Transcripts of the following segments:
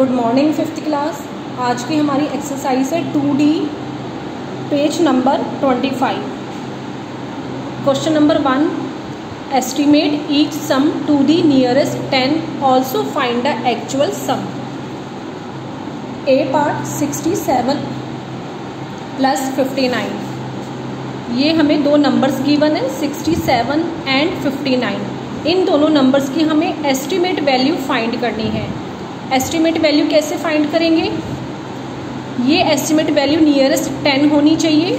Good morning fifth class. आज की हमारी एक्सरसाइज है two D page number twenty five question number one estimate each sum to the nearest ten also find the actual sum A part sixty seven plus fifty nine ये हमें दो numbers given है sixty seven and fifty nine इन दोनों numbers की हमें estimate value find करनी है। Estimate value कैसे फाइंड करेंगे? ये एस्टिमेट वैल्यू नियरेस्ट टेन होनी चाहिए।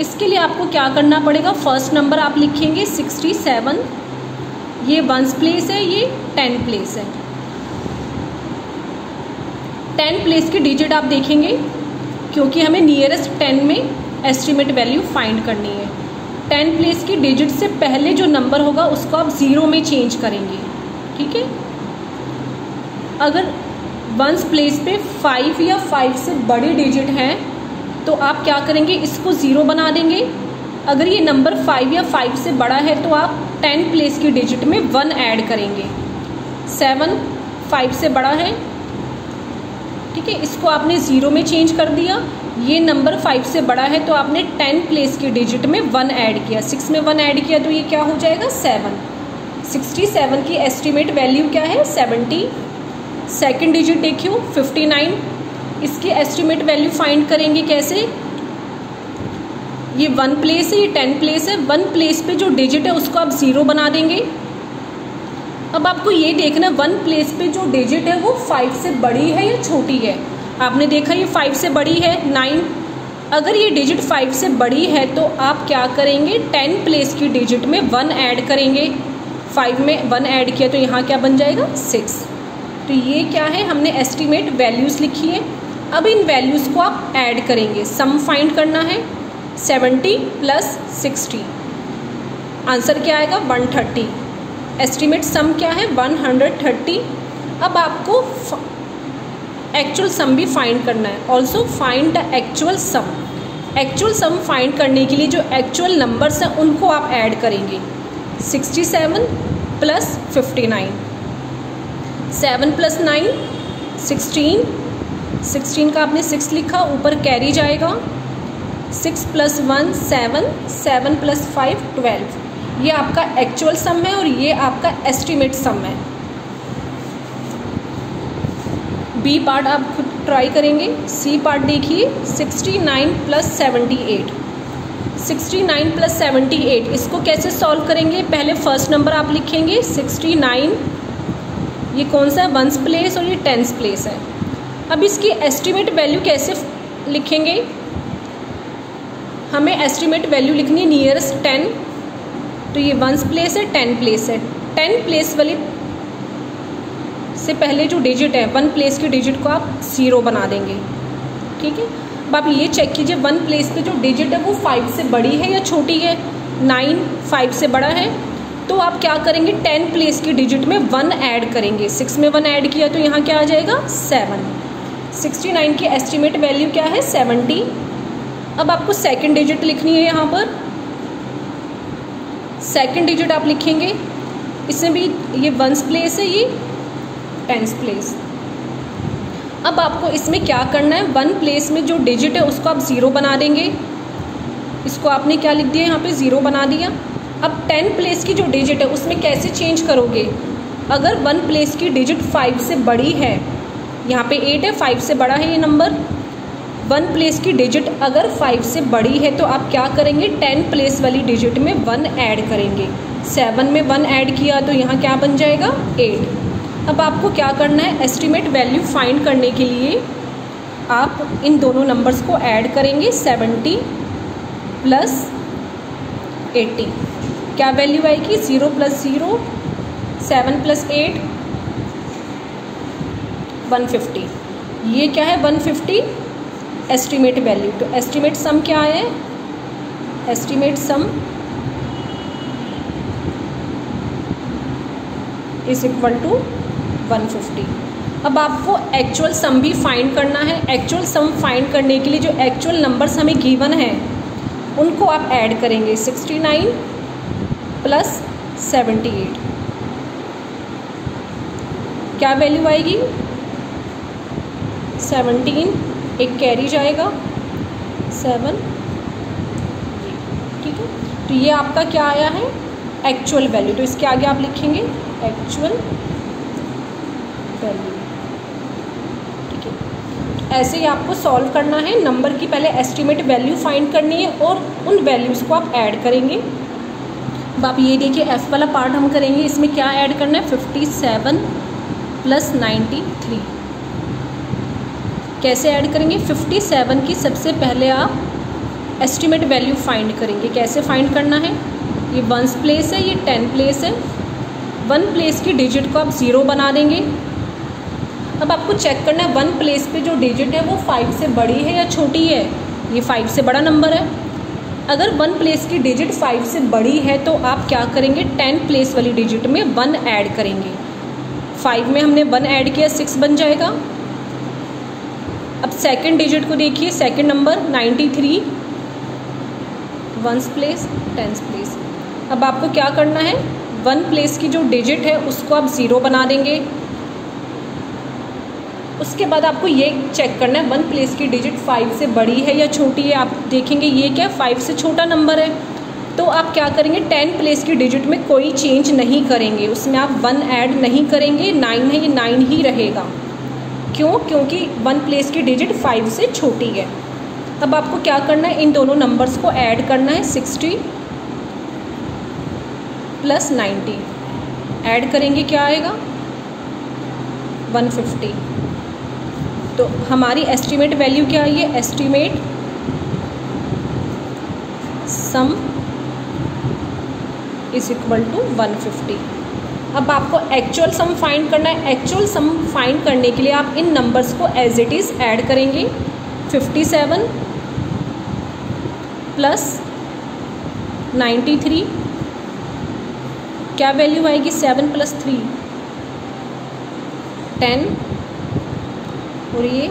इसके लिए आपको क्या करना पड़ेगा? फ़र्स्ट नंबर आप लिखेंगे सिक्सटी सेवन। ये वंस प्लेस है, ये टेन प्लेस है। टेन प्लेस की डिजिट आप देखेंगे, क्योंकि हमें नियरेस्ट टेन में एस्टिमेट वैल्यू फाइंड करनी है। टेन प्लेस की डिजिट से पहले जो नंबर होगा, उसको आप ज़ीरो में चेंज करेंगे। ठीक है? अगर वंस प्लेस पे फाइव या फाइव से बड़े डिजिट हैं तो आप क्या करेंगे? इसको ज़ीरो बना देंगे। अगर ये नंबर फाइव या फाइव से बड़ा है तो आप टेन प्लेस की डिजिट में वन ऐड करेंगे। सेवन फाइव से बड़ा है, ठीक है? इसको आपने ज़ीरो में चेंज कर दिया। ये नंबर फाइव से बड़ा है तो आपने टेन प्लेस की डिजिट में वन ऐड किया। सिक्स में वन ऐड किया तो ये क्या हो जाएगा? सेवन सिक्सटी सेवन की एस्टिमेट वैल्यू क्या है? सेवेंटी सेकेंड डिजिट देखियो फिफ्टी नाइन इसकी एस्टिमेट वैल्यू फाइंड करेंगे कैसे? ये वन प्लेस है, ये टेन प्लेस है. वन प्लेस पे जो डिजिट है, उसको आप ज़ीरो बना देंगे. अब आपको ये देखना वन प्लेस पे जो डिजिट है, वो फाइव से बड़ी है या छोटी है? आपने देखा, ये फाइव से बड़ी है नाइन अगर ये डिजिट फाइव से बड़ी है तो आप क्या करेंगे? टेन प्लेस की डिजिट में वन ऐड करेंगे. फाइव में वन ऐड किया तो यहाँ क्या बन जाएगा? सिक्स तो ये क्या है? हमने एस्टिमेट वैल्यूज़ लिखी है। अब इन वैल्यूज़ को आप ऐड करेंगे। सम फाइंड करना है। सेवेंटी प्लस सिक्सटी आंसर क्या आएगा? वन थर्टी एस्टिमेट सम क्या है? वन हंड्रेड थर्टी अब आपको एक्चुअल सम भी फाइंड करना है। Also find the actual sum actual sum find करने के लिए जो एक्चुअल नंबर्स हैं, उनको आप ऐड करेंगे। Sixty seven plus fifty nine seven plus nine, sixteen. Sixteen का आपने सिक्स लिखा, ऊपर कैरी जाएगा। Six plus one, seven. Seven plus five, twelve. ये आपका एक्चुअल सम है और ये आपका एस्टिमेट सम है। बी पार्ट आप खुद ट्राई करेंगे। सी पार्ट देखिए, sixty nine plus seventy eight. Sixty nine plus seventy eight, इसको कैसे सॉल्व करेंगे? पहले फ़र्स्ट नंबर आप लिखेंगे, सिक्सटी नाइन ये कौन सा है? वंस प्लेस और ये टेंस प्लेस है। अब इसकी एस्टिमेट वैल्यू कैसे लिखेंगे? हमें एस्टिमेट वैल्यू लिखनी है नियरेस्ट टेन तो ये वंस प्लेस है टेन प्लेस है। टेन प्लेस वाली से पहले जो डिजिट है वन प्लेस के डिजिट को आप ज़ीरो बना देंगे। ठीक है? अब आप ये चेक कीजिए वन प्लेस पे जो डिजिट है वो फाइव से बड़ी है या छोटी है? नाइन फाइव से बड़ा है? तो आप क्या करेंगे? टेन प्लेस की डिजिट में वन ऐड करेंगे। सिक्स में वन ऐड किया तो यहाँ क्या आ जाएगा? सेवन सिक्सटी नाइन की एस्टिमेट वैल्यू क्या है? सेवेंटी अब आपको सेकंड डिजिट लिखनी है यहाँ पर। सेकंड डिजिट आप लिखेंगे। इसमें भी ये वंस प्लेस है, ये टेंस प्लेस अब आपको इसमें क्या करना है? वन प्लेस में जो डिजिट है उसको आप ज़ीरो बना देंगे। इसको आपने क्या लिख दिया? यहाँ पे ज़ीरो बना दिया। अब टेन प्लेस की जो डिजिट है, उसमें कैसे चेंज करोगे? अगर वन प्लेस की डिजिट फाइव से बड़ी है, यहाँ पे एट है फाइव से बड़ा है ये नंबर वन प्लेस की डिजिट अगर फाइव से बड़ी है तो आप क्या करेंगे? टेन प्लेस वाली डिजिट में वन ऐड करेंगे। सेवन में वन ऐड किया तो यहाँ क्या बन जाएगा? एट अब आपको क्या करना है? एस्टिमेट वैल्यू फाइंड करने के लिए आप इन दोनों नंबर्स को ऐड करेंगे सेवेंटी प्लस एट्टी क्या वैल्यू आएगी? Zero plus zero seven plus eight one fifty ये क्या है? वन फिफ्टी एस्टिमेट वैल्यू तो एस्टिमेट सम क्या है? Estimate sum is equal to one fifty अब आपको एक्चुअल सम भी फाइंड करना है। एक्चुअल सम फाइंड करने के लिए जो एक्चुअल नंबर्स हमें गिवन है, उनको आप ऐड करेंगे। Sixty nine plus seventy eight क्या वैल्यू आएगी? सेवनटीन एक कैरी जाएगा। सेवन ठीक है? तो ये आपका क्या आया है? एक्चुअल वैल्यू तो इसके आगे आप लिखेंगे एक्चुअल वैल्यू ठीक है? ऐसे ही आपको सॉल्व करना है। नंबर की पहले एस्टिमेट वैल्यू फाइंड करनी है और उन वैल्यूज़ को आप ऐड करेंगे। अब आप ये देखिए एफ़ वाला पार्ट हम करेंगे, इसमें क्या ऐड करना है? Fifty seven plus ninety three कैसे ऐड करेंगे? फिफ्टी सेवन की सबसे पहले आप एस्टिमेट वैल्यू फाइंड करेंगे। कैसे फाइंड करना है? ये वंस प्लेस है, ये टेन प्लेस है। वन प्लेस की डिजिट को आप ज़ीरो बना देंगे। अब आपको चेक करना है वन प्लेस पे जो डिजिट है, वो फाइव से बड़ी है या छोटी है? ये फाइव से बड़ा नंबर है। अगर वन प्लेस की डिजिट फाइव से बड़ी है तो आप क्या करेंगे? टेन प्लेस वाली डिजिट में वन ऐड करेंगे। फाइव में हमने वन ऐड किया सिक्स बन जाएगा। अब सेकंड डिजिट को देखिए second number ninety three ones place tens place अब आपको क्या करना है? वन प्लेस की जो डिजिट है, उसको आप ज़ीरो बना देंगे। उसके बाद आपको ये चेक करना है वन प्लेस की डिजिट फाइव से बड़ी है या छोटी है, आप देखेंगे ये क्या फाइव से छोटा नंबर है। तो आप क्या करेंगे टेन प्लेस की डिजिट में कोई चेंज नहीं करेंगे, उसमें आप वन ऐड नहीं करेंगे नाइन है ये नाइन ही रहेगा। क्यों? क्योंकि वन प्लेस की डिजिट फाइव से छोटी है। अब आपको क्या करना है, इन दोनों नंबर्स को ऐड करना है सिक्सटी प्लस नाइन्टी ऐड करेंगे क्या आएगा? वन फिफ्टी तो हमारी एस्टीमेट वैल्यू क्या है? Estimate sum is equal to one fifty अब आपको एक्चुअल सम फाइंड करना है। एक्चुअल सम फाइंड करने के लिए आप इन नंबर्स को एज इट इज़ ऐड करेंगे। Fifty seven plus ninety three क्या वैल्यू आएगी? सेवन प्लस थ्री टेन और ये।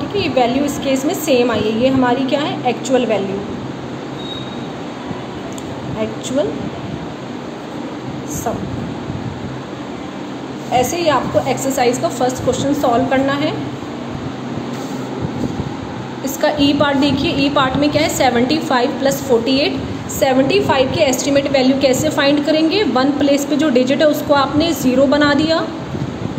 ठीक है, ये वैल्यू इस केस में सेम आई है। ये हमारी क्या है? एक्चुअल वैल्यू एक्चुअल सम ऐसे ही आपको एक्सरसाइज का फ़र्स्ट क्वेश्चन सॉल्व करना है। इसका ई e पार्ट देखिए। ई पार्ट में क्या है? Seventy five plus forty eight seventy five के एस्टिमेट वैल्यू कैसे फाइंड करेंगे? वन प्लेस पे जो डिजिट है, उसको आपने ज़ीरो बना दिया।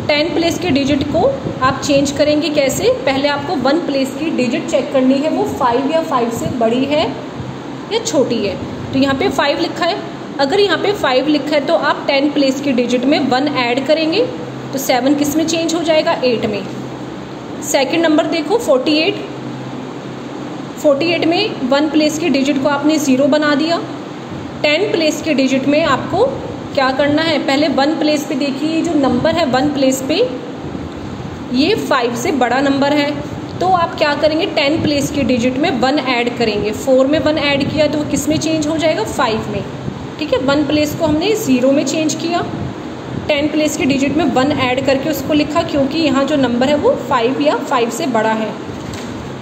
टेन प्लेस के डिजिट को आप चेंज करेंगे कैसे? पहले आपको वन प्लेस की डिजिट चेक करनी है, वो फाइव या फाइव से बड़ी है या छोटी है। तो यहाँ पे फाइव लिखा है। अगर यहाँ पे फाइव लिखा है तो आप टेन प्लेस की डिजिट में वन ऐड करेंगे तो सेवन किसमें चेंज हो जाएगा? एट में। सेकेंड नंबर देखो फोर्टी एट फोर्टी एट में वन प्लेस की डिजिट को आपने ज़ीरो बना दिया। टेन प्लेस के डिजिट में आपको क्या करना है? पहले वन प्लेस पे देखिए जो नंबर है वन प्लेस पे ये फाइव से बड़ा नंबर है। तो आप क्या करेंगे? टेन प्लेस की डिजिट में वन ऐड करेंगे। फोर में वन ऐड किया तो वो किसमें चेंज हो जाएगा? फाइव में। ठीक है? वन प्लेस को हमने ज़ीरो में चेंज किया। टेन प्लेस की डिजिट में वन ऐड करके उसको लिखा क्योंकि यहाँ जो नंबर है वो फाइव या फाइव से बड़ा है।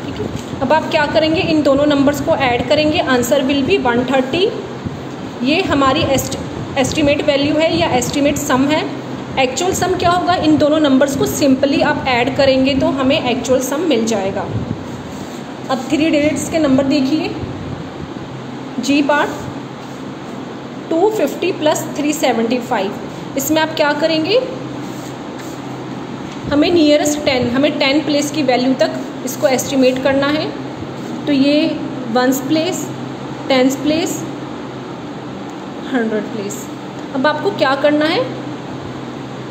ठीक है? अब आप क्या करेंगे? इन दोनों नंबर्स को ऐड करेंगे। Answer will be one thirty ये हमारी एस्ट एस्टिमेट वैल्यू है या एस्टिमेट सम है। एक्चुअल सम क्या होगा? इन दोनों नंबर्स को सिंपली आप ऐड करेंगे तो हमें एक्चुअल सम मिल जाएगा। अब थ्री डिजिट्स के नंबर देखिए। G part two fifty plus three seventy five इसमें आप क्या करेंगे? हमें नियरेस्ट टेन हमें टेन प्लेस की वैल्यू तक इसको एस्टिमेट करना है। तो ये ones place tens place hundred place अब आपको क्या करना है?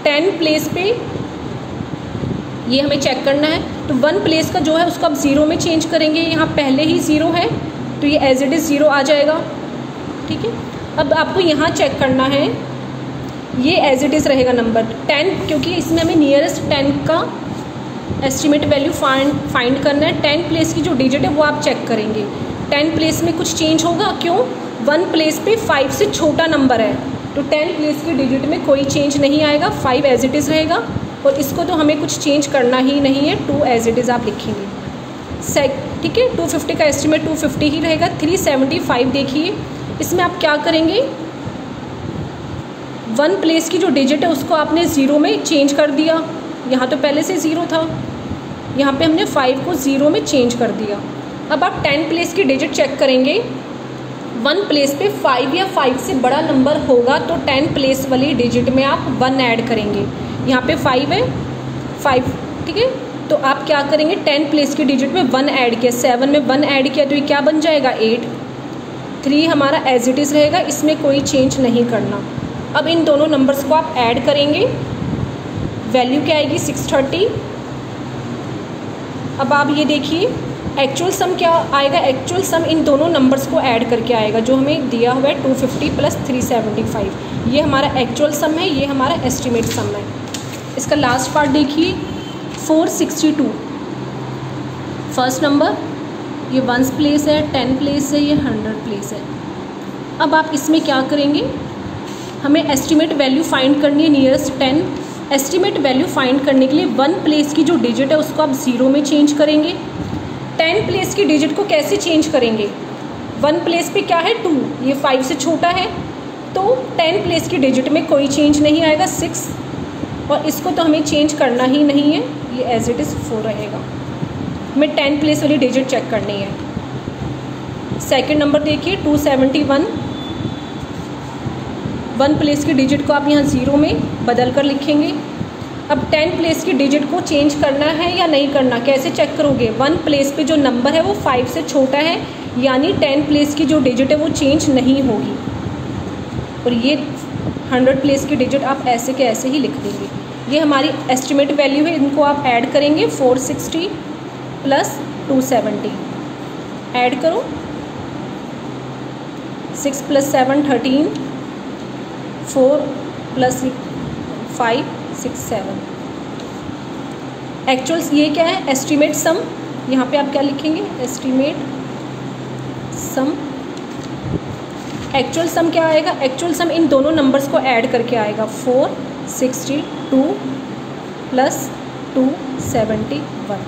टेन प्लेस पे ये हमें चेक करना है। तो वन प्लेस का जो है, उसको आप ज़ीरो में चेंज करेंगे। यहाँ पहले ही ज़ीरो है तो ये एज इट इज़ ज़ीरो आ जाएगा। ठीक है? अब आपको यहाँ चेक करना है। ये एज इट इज़ रहेगा नंबर टेन, क्योंकि इसमें हमें नियरेस्ट टेन का एस्टिमेट वैल्यू फाइंड फाइंड करना है। टेन प्लेस की जो डिजिट है, वो आप चेक करेंगे। टेन प्लेस में कुछ चेंज होगा? क्यों? वन प्लेस पे फाइव से छोटा नंबर है। तो टेन प्लेस की डिजिट में कोई चेंज नहीं आएगा फाइव एज इट इज़ रहेगा, और इसको तो हमें कुछ चेंज करना ही नहीं है टू एज इट इज़ आप लिखेंगे। सेक ठीक है? टू फिफ्टी का एस्टिमेट टू फिफ्टी ही रहेगा थ्री सेवेंटी फाइव देखिए, इसमें आप क्या करेंगे? वन प्लेस की जो डिजिट है, उसको आपने ज़ीरो में चेंज कर दिया। यहाँ तो पहले से ज़ीरो था। यहाँ पे हमने फाइव को ज़ीरो में चेंज कर दिया। अब आप टेन प्लेस की डिजिट चेक करेंगे। वन प्लेस पे फाइव या फाइव से बड़ा नंबर होगा तो टेन प्लेस वाली डिजिट में आप वन ऐड करेंगे। यहाँ पे फाइव है फाइव ठीक है? तो आप क्या करेंगे? टेन प्लेस की डिजिट में वन ऐड किया। सेवन में वन ऐड किया तो ये क्या बन जाएगा? एट थ्री हमारा एज इट इज़ रहेगा, इसमें कोई चेंज नहीं करना। अब इन दोनों नंबर्स को आप ऐड करेंगे। वैल्यू क्या आएगी? सिक्स थर्टी अब आप ये देखिए एक्चुअल सम क्या आएगा? एक्चुअल सम इन दोनों नंबर्स को ऐड करके आएगा, जो हमें दिया हुआ है two fifty plus three seventy five ये हमारा एक्चुअल सम है, ये हमारा एस्टिमेट सम है। इसका लास्ट पार्ट देखिए four sixty two first number ये वंस प्लेस है टेन प्लेस है, ये हंड्रेड प्लेस है। अब आप इसमें क्या करेंगे? हमें एस्टिमेट वैल्यू फाइंड करनी है nearest ten estimate value find करने के लिए वन प्लेस की जो डिजिट है, उसको आप ज़ीरो में चेंज करेंगे। टेन प्लेस की डिजिट को कैसे चेंज करेंगे? वन प्लेस पे क्या है? टू। ये फाइव से छोटा है। तो टेन प्लेस की डिजिट में कोई चेंज नहीं आएगा, सिक्स। और इसको तो हमें चेंज करना ही नहीं है। ये एज इट इज़ फोर रहेगा। हमें टेन प्लेस वाली डिजिट चेक करनी है। सेकेंड नंबर देखिए two seventy one one place की डिजिट को आप यहाँ ज़ीरो में बदल कर लिखेंगे। अब टेन प्लेस की डिजिट को चेंज करना है या नहीं करना? कैसे चेक करोगे? वन प्लेस पे जो नंबर है वो फाइव से छोटा है, यानी टेन प्लेस की जो डिजिट है वो चेंज नहीं होगी। और ये हंड्रेड प्लेस की डिजिट आप ऐसे के ऐसे ही लिख देंगे। ये हमारी एस्टिमेट वैल्यू है, इनको आप ऐड करेंगे four sixty plus two seventy add करो। Six plus seven thirteen, four plus five six seven actuals ये क्या है? एस्टिमेट सम यहाँ पे आप क्या लिखेंगे? एस्टिमेट सम एक्चुअल सम क्या आएगा? एक्चुअल सम इन दोनों नंबर्स को ऐड करके आएगा. Four sixty two plus two seventy one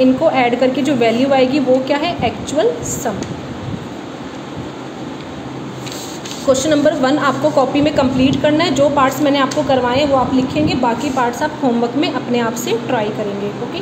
इनको ऐड करके जो वैल्यू आएगी वो क्या है? Actual sum question number one आपको कॉपी में कंप्लीट करना है। जो पार्ट्स मैंने आपको करवाए हैं, वो आप लिखेंगे। बाकी पार्ट्स आप होमवर्क में अपने आप से ट्राई करेंगे, ओके?